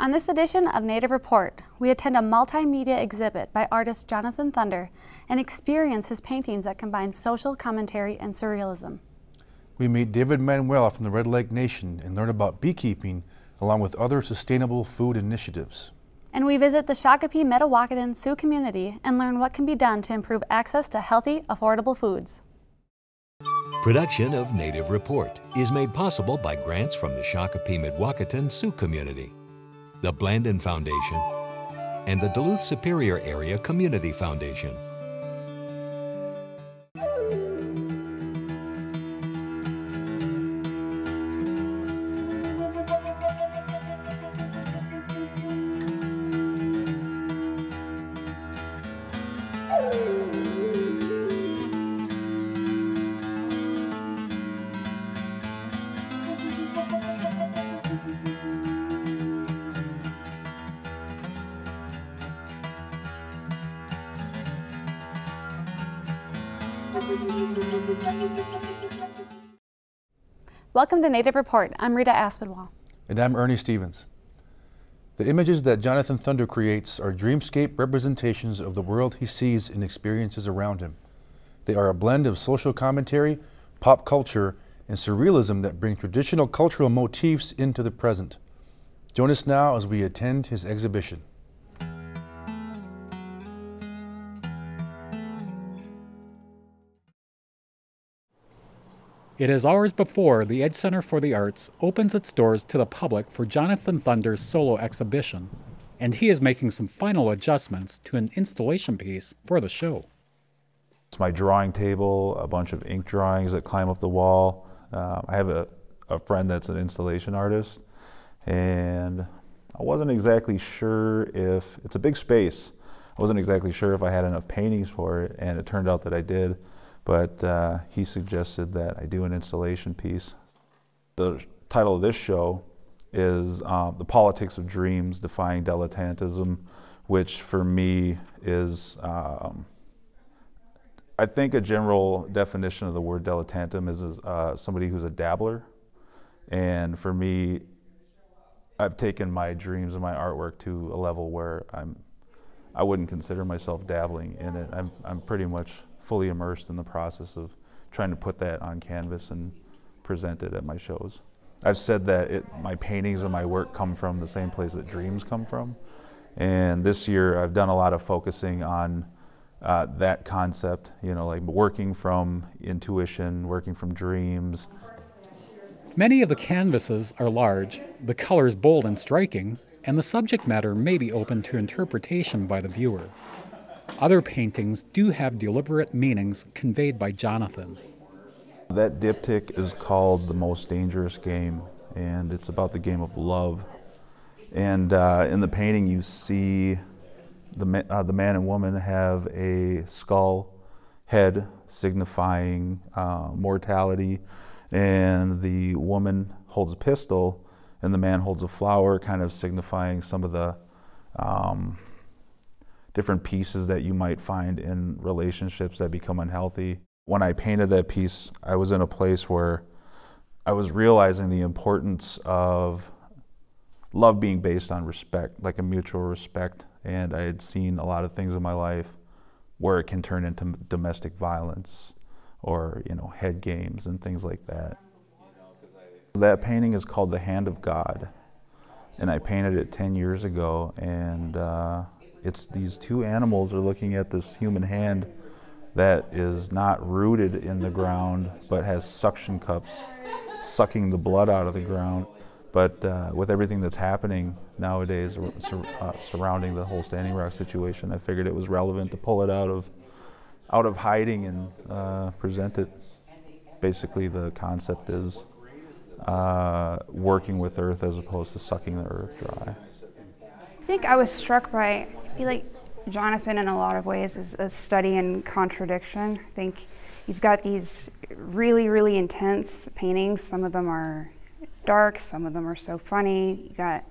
On this edition of Native Report, we attend a multimedia exhibit by artist Jonathan Thunder and experience his paintings that combine social commentary and surrealism. We meet David Manuel from the Red Lake Nation and learn about beekeeping along with other sustainable food initiatives. And we visit the Shakopee Mdewakanton Sioux community and learn what can be done to improve access to healthy, affordable foods. Production of Native Report is made possible by grants from the Shakopee Mdewakanton Sioux community the Blandin Foundation, and the Duluth Superior Area Community Foundation. Welcome to Native Report. I'm Rita Aspinwall. And I'm Ernie Stevens. The images that Jonathan Thunder creates are dreamscape representations of the world he sees and experiences around him. They are a blend of social commentary, pop culture, and surrealism that bring traditional cultural motifs into the present. Join us now as we attend his exhibition. It is hours before the Edge Center for the Arts opens its doors to the public for Jonathan Thunder's solo exhibition, and he is making some final adjustments to an installation piece for the show. It's my drawing table, a bunch of ink drawings that climb up the wall. Uh, I have a, a friend that's an installation artist, and I wasn't exactly sure if it's a big space. I wasn't exactly sure if I had enough paintings for it, and it turned out that I did but uh, he suggested that I do an installation piece. The title of this show is uh, The Politics of Dreams Defying Dilettantism, which for me is, um, I think a general definition of the word dilettantism is uh, somebody who's a dabbler. And for me, I've taken my dreams and my artwork to a level where I'm, I wouldn't consider myself dabbling in it. I'm, I'm pretty much fully immersed in the process of trying to put that on canvas and present it at my shows. I've said that it, my paintings and my work come from the same place that dreams come from. And this year I've done a lot of focusing on uh, that concept, you know, like working from intuition, working from dreams. Many of the canvases are large, the colors bold and striking, and the subject matter may be open to interpretation by the viewer. Other paintings do have deliberate meanings conveyed by Jonathan. That diptych is called The Most Dangerous Game, and it's about the game of love. And uh, in the painting, you see the, uh, the man and woman have a skull head signifying uh, mortality, and the woman holds a pistol, and the man holds a flower, kind of signifying some of the um, different pieces that you might find in relationships that become unhealthy. When I painted that piece, I was in a place where I was realizing the importance of love being based on respect, like a mutual respect. And I had seen a lot of things in my life where it can turn into domestic violence or, you know, head games and things like that. That painting is called The Hand of God. And I painted it 10 years ago. And uh, it's these two animals are looking at this human hand that is not rooted in the ground but has suction cups sucking the blood out of the ground. But uh, with everything that's happening nowadays sur uh, surrounding the whole Standing Rock situation, I figured it was relevant to pull it out of out of hiding and uh, present it. Basically, the concept is uh, working with earth as opposed to sucking the earth dry. I think I was struck by I feel like Jonathan, in a lot of ways, is a study in contradiction. I think you've got these really, really intense paintings. Some of them are dark, some of them are so funny. You got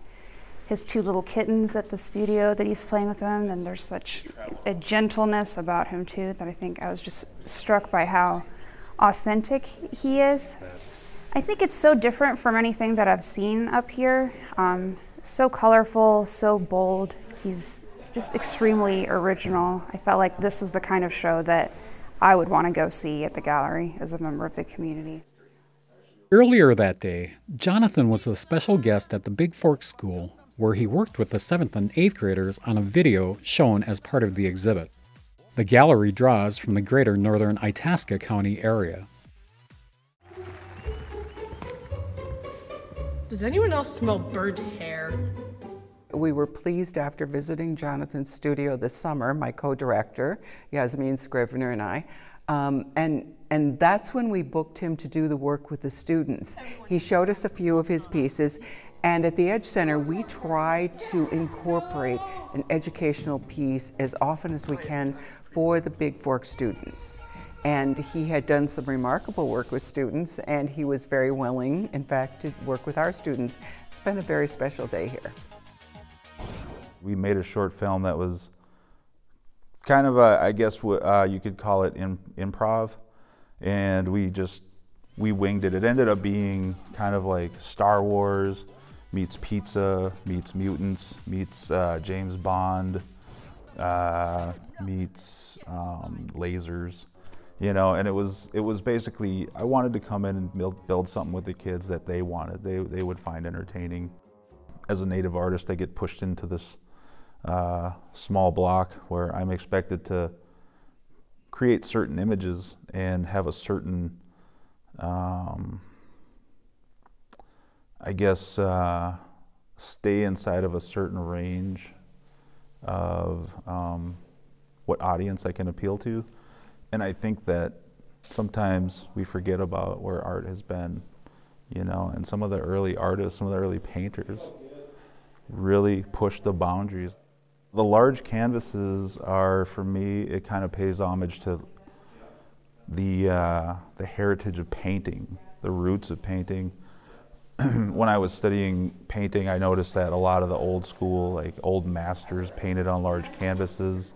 his two little kittens at the studio that he's playing with them, and there's such a gentleness about him too that I think I was just struck by how authentic he is. I think it's so different from anything that I've seen up here. Um, so colorful, so bold. He's just extremely original. I felt like this was the kind of show that I would want to go see at the gallery as a member of the community. Earlier that day, Jonathan was a special guest at the Bigfork School where he worked with the 7th and 8th graders on a video shown as part of the exhibit. The gallery draws from the greater northern Itasca County area. Does anyone else smell burnt hair? We were pleased after visiting Jonathan's studio this summer, my co-director, Yasmin Scrivener and I, um, and, and that's when we booked him to do the work with the students. He showed us a few of his pieces, and at the Edge Center, we try to incorporate an educational piece as often as we can for the Bigfork students. And he had done some remarkable work with students, and he was very willing, in fact, to work with our students. It's been a very special day here. We made a short film that was kind of a, I guess uh, you could call it in, improv, and we just we winged it. It ended up being kind of like Star Wars meets pizza meets mutants meets uh, James Bond uh, meets um, lasers, you know. And it was it was basically I wanted to come in and build, build something with the kids that they wanted. They they would find entertaining. As a native artist, I get pushed into this uh, small block where I'm expected to create certain images and have a certain, um, I guess, uh, stay inside of a certain range of um, what audience I can appeal to. And I think that sometimes we forget about where art has been, you know, and some of the early artists, some of the early painters really pushed the boundaries. The large canvases are, for me, it kind of pays homage to the, uh, the heritage of painting, the roots of painting. when I was studying painting, I noticed that a lot of the old school, like old masters painted on large canvases.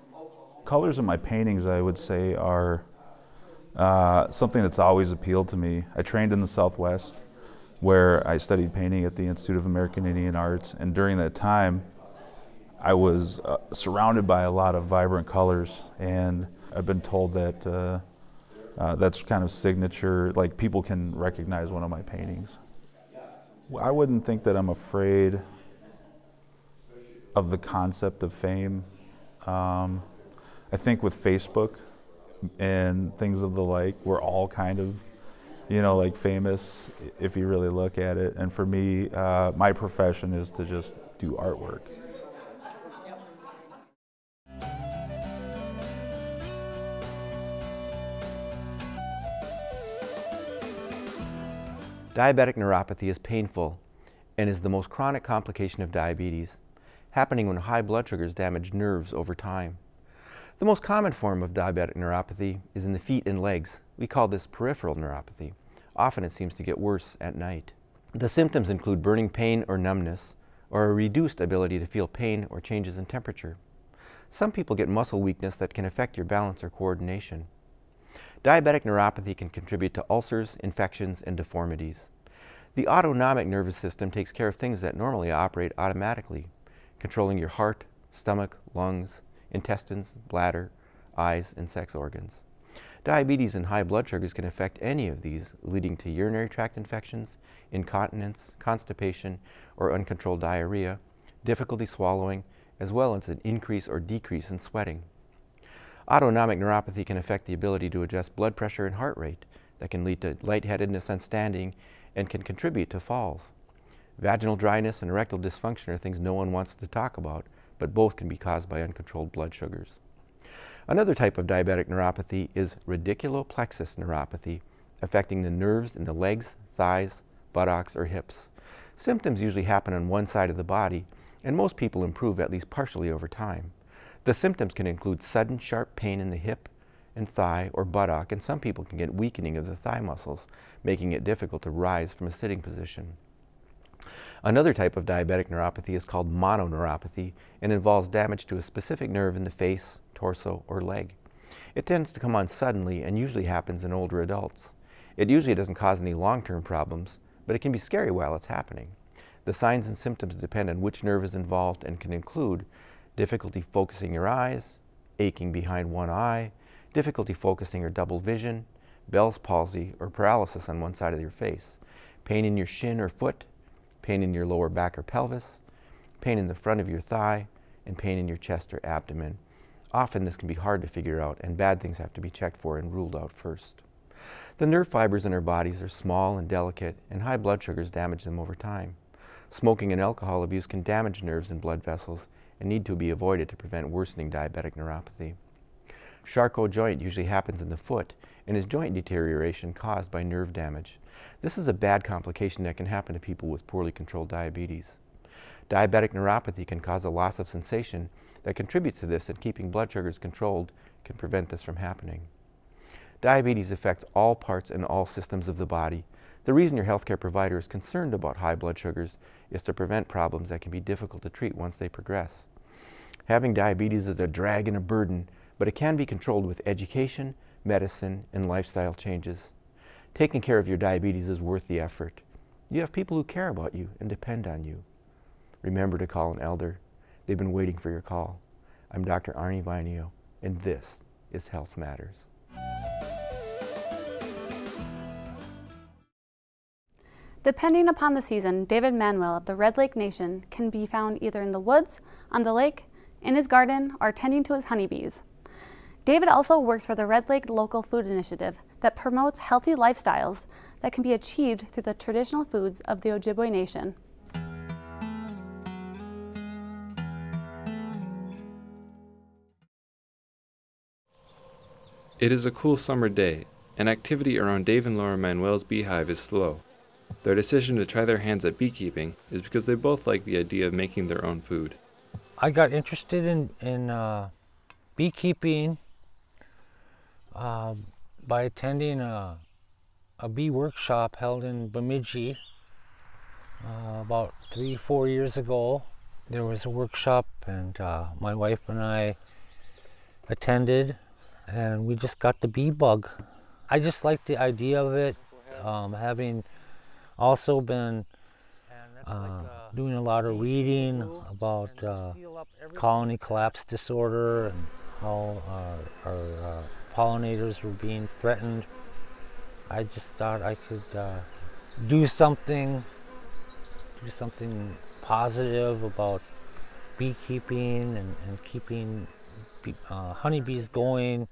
Colors in my paintings, I would say, are uh, something that's always appealed to me. I trained in the Southwest, where I studied painting at the Institute of American Indian Arts, and during that time, I was uh, surrounded by a lot of vibrant colors, and I've been told that uh, uh, that's kind of signature, like people can recognize one of my paintings. I wouldn't think that I'm afraid of the concept of fame. Um, I think with Facebook and things of the like, we're all kind of, you know, like famous if you really look at it. And for me, uh, my profession is to just do artwork. Diabetic neuropathy is painful and is the most chronic complication of diabetes, happening when high blood sugars damage nerves over time. The most common form of diabetic neuropathy is in the feet and legs. We call this peripheral neuropathy. Often it seems to get worse at night. The symptoms include burning pain or numbness, or a reduced ability to feel pain or changes in temperature. Some people get muscle weakness that can affect your balance or coordination. Diabetic neuropathy can contribute to ulcers, infections, and deformities. The autonomic nervous system takes care of things that normally operate automatically, controlling your heart, stomach, lungs, intestines, bladder, eyes, and sex organs. Diabetes and high blood sugars can affect any of these, leading to urinary tract infections, incontinence, constipation, or uncontrolled diarrhea, difficulty swallowing, as well as an increase or decrease in sweating. Autonomic neuropathy can affect the ability to adjust blood pressure and heart rate that can lead to lightheadedness and standing and can contribute to falls. Vaginal dryness and erectile dysfunction are things no one wants to talk about, but both can be caused by uncontrolled blood sugars. Another type of diabetic neuropathy is radiculoplexus neuropathy, affecting the nerves in the legs, thighs, buttocks, or hips. Symptoms usually happen on one side of the body, and most people improve at least partially over time. The symptoms can include sudden sharp pain in the hip and thigh or buttock, and some people can get weakening of the thigh muscles, making it difficult to rise from a sitting position. Another type of diabetic neuropathy is called mononeuropathy and involves damage to a specific nerve in the face, torso, or leg. It tends to come on suddenly and usually happens in older adults. It usually doesn't cause any long-term problems, but it can be scary while it's happening. The signs and symptoms depend on which nerve is involved and can include difficulty focusing your eyes, aching behind one eye, difficulty focusing or double vision, Bell's palsy or paralysis on one side of your face, pain in your shin or foot, pain in your lower back or pelvis, pain in the front of your thigh, and pain in your chest or abdomen. Often this can be hard to figure out and bad things have to be checked for and ruled out first. The nerve fibers in our bodies are small and delicate and high blood sugars damage them over time. Smoking and alcohol abuse can damage nerves and blood vessels and need to be avoided to prevent worsening diabetic neuropathy. Charcot joint usually happens in the foot and is joint deterioration caused by nerve damage. This is a bad complication that can happen to people with poorly controlled diabetes. Diabetic neuropathy can cause a loss of sensation that contributes to this and keeping blood sugars controlled can prevent this from happening. Diabetes affects all parts and all systems of the body. The reason your healthcare provider is concerned about high blood sugars is to prevent problems that can be difficult to treat once they progress. Having diabetes is a drag and a burden, but it can be controlled with education, medicine, and lifestyle changes. Taking care of your diabetes is worth the effort. You have people who care about you and depend on you. Remember to call an elder. They've been waiting for your call. I'm Dr. Arnie Vainio, and this is Health Matters. Depending upon the season, David Manuel of the Red Lake Nation can be found either in the woods, on the lake, in his garden, or tending to his honeybees. David also works for the Red Lake Local Food Initiative that promotes healthy lifestyles that can be achieved through the traditional foods of the Ojibwe Nation. It is a cool summer day, and activity around Dave and Laura Manuel's beehive is slow. Their decision to try their hands at beekeeping is because they both like the idea of making their own food. I got interested in, in uh, beekeeping uh, by attending a, a bee workshop held in Bemidji uh, about three, four years ago. There was a workshop, and uh, my wife and I attended, and we just got the bee bug. I just like the idea of it, um, having also been uh, doing a lot of reading about uh, colony collapse disorder and how our, our uh, pollinators were being threatened. I just thought I could uh, do something, do something positive about beekeeping and, and keeping bee, uh, honeybees going.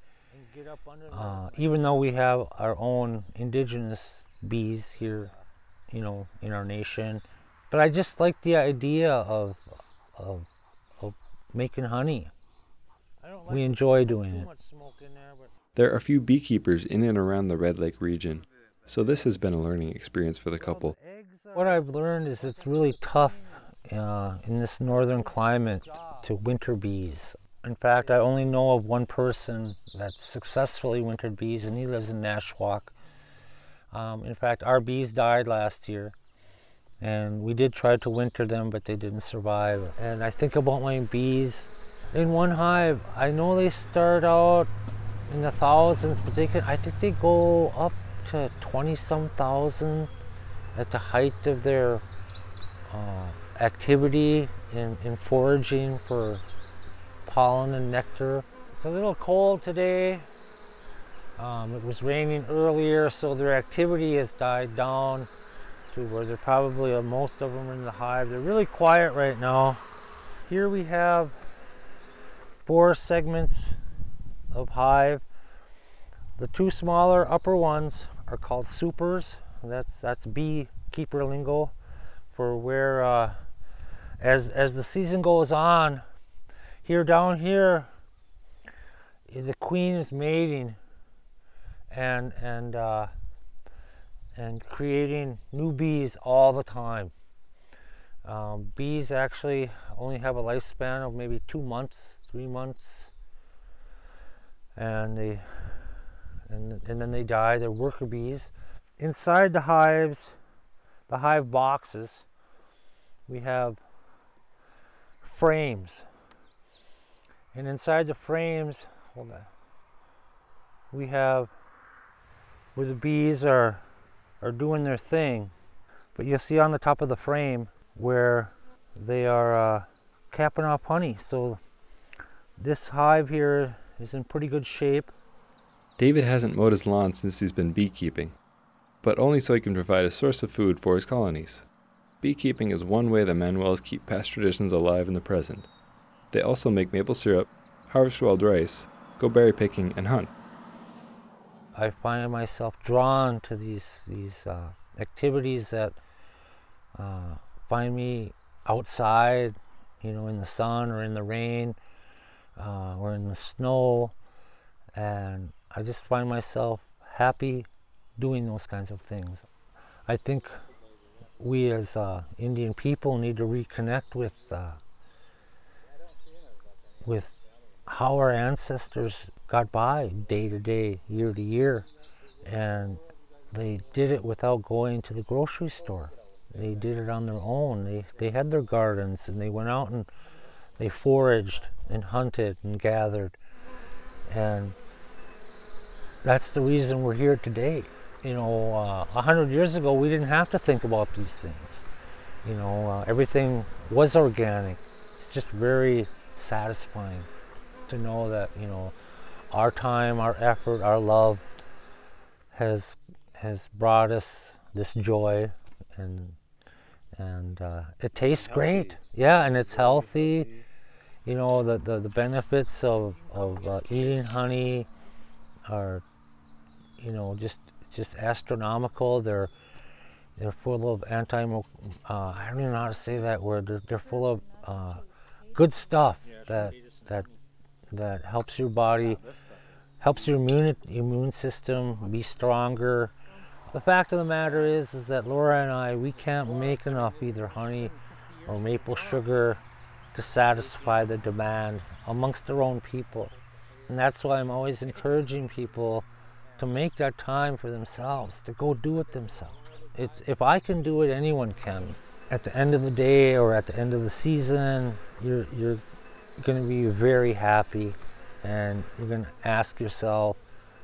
Uh, even though we have our own indigenous bees here you know, in our nation. But I just like the idea of, of, of making honey. Like we enjoy doing it. There, there are a few beekeepers in and around the Red Lake region, so this has been a learning experience for the couple. What I've learned is it's really tough uh, in this northern climate to winter bees. In fact, I only know of one person that successfully wintered bees, and he lives in Nashwauk. Um, in fact, our bees died last year, and we did try to winter them, but they didn't survive. And I think about my bees in one hive. I know they start out in the thousands, but they can, I think they go up to 20 some thousand at the height of their uh, activity in, in foraging for pollen and nectar. It's a little cold today, um, it was raining earlier, so their activity has died down to where they're probably uh, most of them in the hive. They're really quiet right now. Here we have four segments of hive. The two smaller upper ones are called supers. That's that's beekeeper lingo for where uh, as as the season goes on. Here down here, the queen is mating and and uh, and creating new bees all the time. Um, bees actually only have a lifespan of maybe two months, three months, and they and, and then they die. They're worker bees. Inside the hives, the hive boxes, we have frames, and inside the frames, hold on, we have where the bees are, are doing their thing. But you'll see on the top of the frame, where they are uh, capping off honey. So this hive here is in pretty good shape. David hasn't mowed his lawn since he's been beekeeping, but only so he can provide a source of food for his colonies. Beekeeping is one way the Manuels keep past traditions alive in the present. They also make maple syrup, harvest wild rice, go berry picking, and hunt. I find myself drawn to these these uh, activities that uh, find me outside, you know, in the sun or in the rain uh, or in the snow, and I just find myself happy doing those kinds of things. I think we as uh, Indian people need to reconnect with uh, with how our ancestors got by day to day, year to year, and they did it without going to the grocery store. They did it on their own. They they had their gardens and they went out and they foraged and hunted and gathered, and that's the reason we're here today. You know, uh, a uh, hundred years ago we didn't have to think about these things. You know, uh, everything was organic. It's just very satisfying to know that you know our time, our effort, our love has has brought us this joy, and and uh, it tastes great. Yeah, and it's healthy. You know the the, the benefits of of uh, eating honey are you know just just astronomical. They're they're full of anti. Uh, I don't even know how to say that word. They're, they're full of uh, good stuff that that that helps your body, helps your immune immune system be stronger. The fact of the matter is, is that Laura and I, we can't make enough either honey or maple sugar to satisfy the demand amongst their own people. And that's why I'm always encouraging people to make that time for themselves, to go do it themselves. It's, if I can do it, anyone can. At the end of the day or at the end of the season, you're, you're going to be very happy and you're going to ask yourself,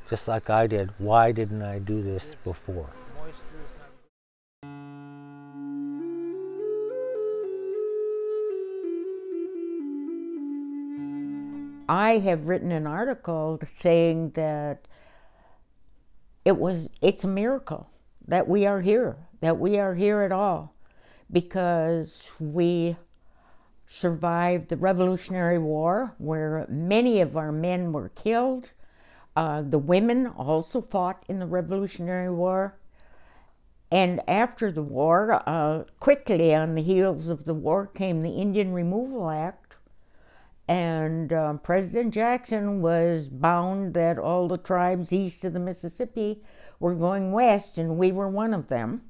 just like I did, why didn't I do this before? I have written an article saying that it was it's a miracle that we are here, that we are here at all because we survived the Revolutionary War, where many of our men were killed. Uh, the women also fought in the Revolutionary War. And after the war, uh, quickly on the heels of the war, came the Indian Removal Act. And uh, President Jackson was bound that all the tribes east of the Mississippi were going west, and we were one of them.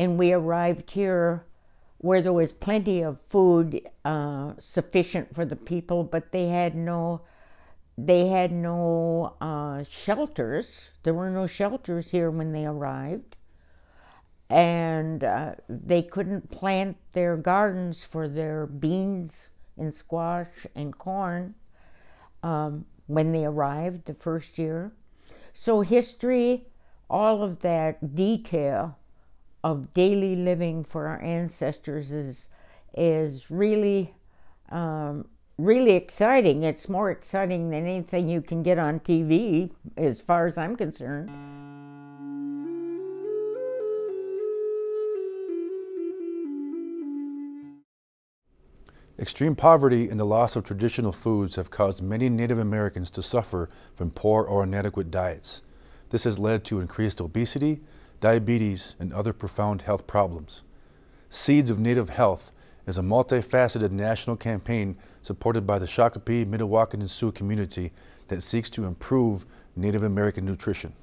And we arrived here where there was plenty of food uh, sufficient for the people, but they had no they had no uh, shelters. There were no shelters here when they arrived, and uh, they couldn't plant their gardens for their beans and squash and corn um, when they arrived the first year. So history, all of that detail of daily living for our ancestors is is really um, really exciting. It's more exciting than anything you can get on TV, as far as I'm concerned. Extreme poverty and the loss of traditional foods have caused many Native Americans to suffer from poor or inadequate diets. This has led to increased obesity, diabetes, and other profound health problems. Seeds of Native Health is a multifaceted national campaign supported by the Shakopee, Mdewakanton Sioux community that seeks to improve Native American nutrition.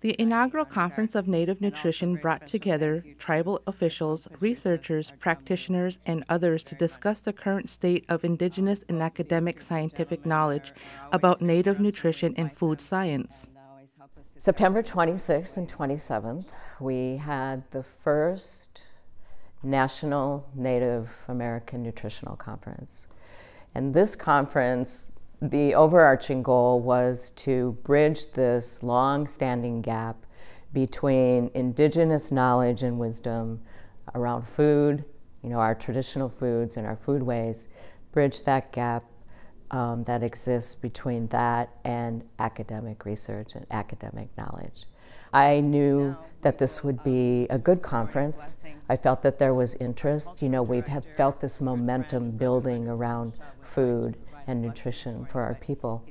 The inaugural Conference of Native Nutrition brought together tribal officials, researchers, practitioners, and others to discuss the current state of indigenous and academic scientific knowledge about Native nutrition and food science. September 26th and 27th, we had the first National Native American Nutritional Conference. And this conference the overarching goal was to bridge this long standing gap between indigenous knowledge and wisdom around food, you know, our traditional foods and our foodways, bridge that gap um, that exists between that and academic research and academic knowledge. I knew that this would be a good conference. I felt that there was interest. You know, we have felt this momentum building around food and nutrition for our people.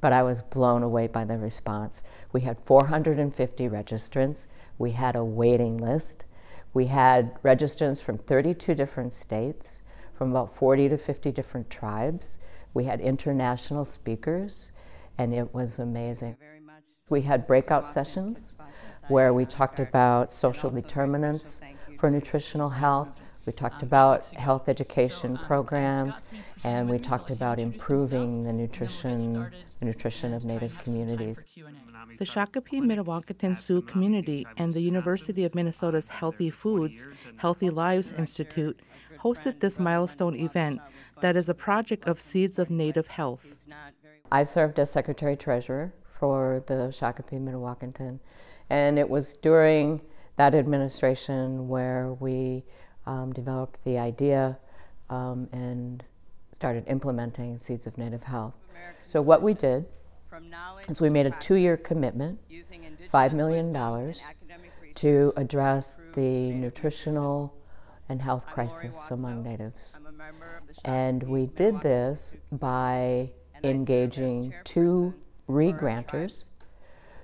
But I was blown away by the response. We had 450 registrants. We had a waiting list. We had registrants from 32 different states, from about 40 to 50 different tribes. We had international speakers, and it was amazing. We had breakout sessions where we talked about social determinants for nutritional health. We talked about health education programs, and we talked about improving the nutrition, the nutrition of Native communities. The Shakopee Mdewakanton Sioux community and the University of Minnesota's Healthy Foods, Healthy Lives Institute hosted this milestone event that is a project of Seeds of Native Health. I served as Secretary Treasurer for the Shakopee Mdewakanton, and it was during that administration where we um, developed the idea um, and started implementing Seeds of Native Health. So what we did is we made a two-year commitment, $5 million, to address the nutritional and health crisis among natives. And we did this by engaging two regranters.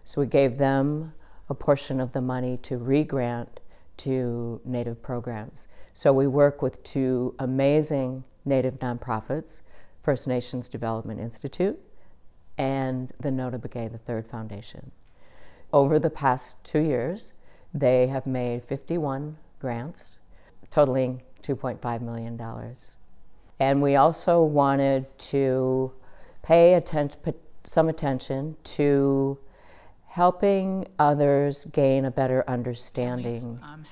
So we gave them a portion of the money to regrant to Native programs. So we work with two amazing Native nonprofits, First Nations Development Institute and the Notah Begay the Third Foundation. Over the past two years, they have made 51 grants totaling $2.5 million. And we also wanted to pay atten some attention to helping others gain a better understanding um,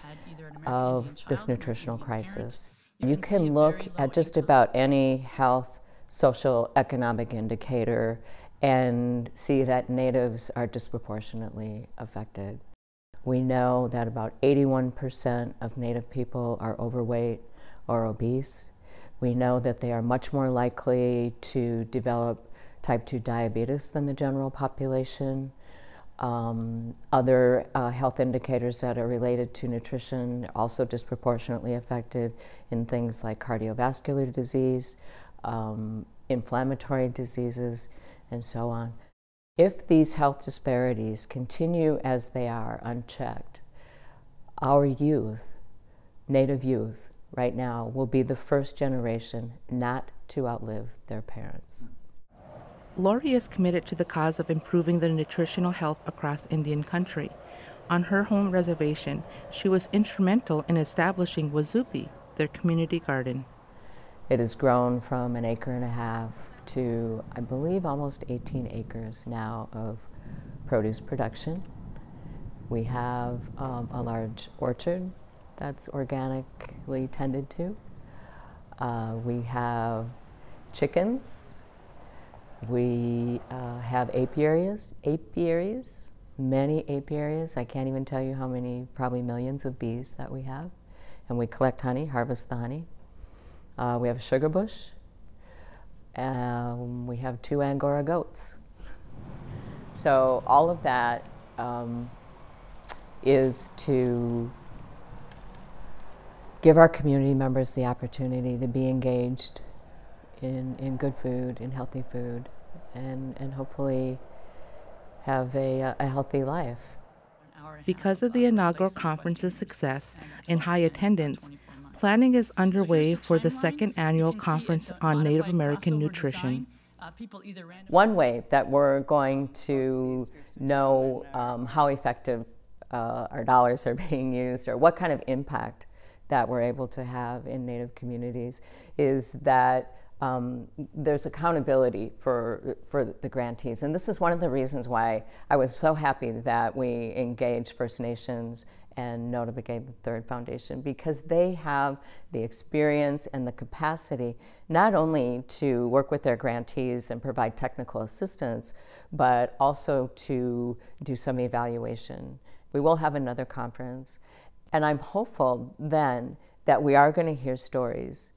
of this nutritional crisis. You can look at just about any health, social, economic indicator and see that natives are disproportionately affected. We know that about 81% of native people are overweight or obese. We know that they are much more likely to develop type 2 diabetes than the general population. Um, other uh, health indicators that are related to nutrition also disproportionately affected in things like cardiovascular disease, um, inflammatory diseases, and so on. If these health disparities continue as they are unchecked, our youth, Native youth, right now, will be the first generation not to outlive their parents. Lori is committed to the cause of improving the nutritional health across Indian country. On her home reservation, she was instrumental in establishing Wozupi, their community garden. It has grown from an acre and a half to, I believe, almost 18 acres now of produce production. We have um, a large orchard that's organically tended to. Uh, we have chickens. We uh, have apiaries, apiaries, many apiaries. I can't even tell you how many, probably millions of bees that we have. And we collect honey, harvest the honey. Uh, we have a sugar bush. Um, we have two Angora goats. So all of that um, is to give our community members the opportunity to be engaged in, in good food, in healthy food, and, and hopefully have a, a healthy life. Because of the inaugural conference's success and high attendance, Planning is underway for the second annual conference on Native American nutrition. One way that we're going to know um, how effective uh, our dollars are being used or what kind of impact that we're able to have in Native communities is that um, there's accountability for, for the grantees. And this is one of the reasons why I was so happy that we engaged First Nations and Notah Begay the Third Foundation because they have the experience and the capacity not only to work with their grantees and provide technical assistance, but also to do some evaluation. We will have another conference, and I'm hopeful then that we are going to hear stories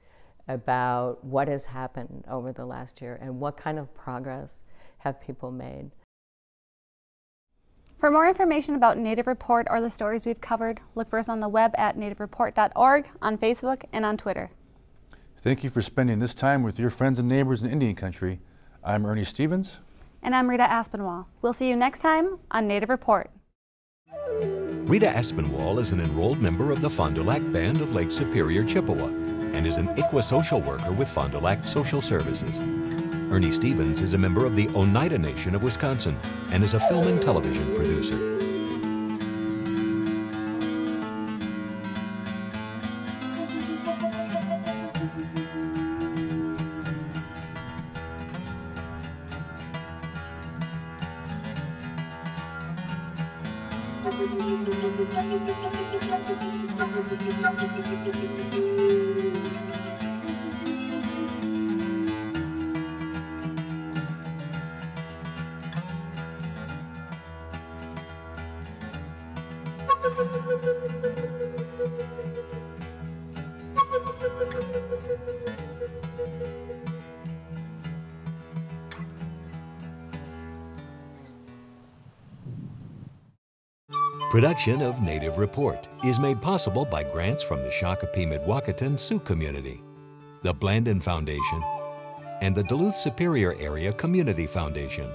about what has happened over the last year and what kind of progress have people made. For more information about Native Report or the stories we've covered, look for us on the web at nativereport.org, on Facebook, and on Twitter. Thank you for spending this time with your friends and neighbors in Indian Country. I'm Ernie Stevens. And I'm Rita Aspinwall. We'll see you next time on Native Report. Rita Aspinwall is an enrolled member of the Fond du Lac Band of Lake Superior, Chippewa, and is an ICWA social worker with Fond du Lac Social Services. Ernie Stevens is a member of the Oneida Nation of Wisconsin and is a film and television producer. Production of Native Report is made possible by grants from the Shakopee Mdewakanton Sioux Community, the Blandin Foundation, and the Duluth Superior Area Community Foundation.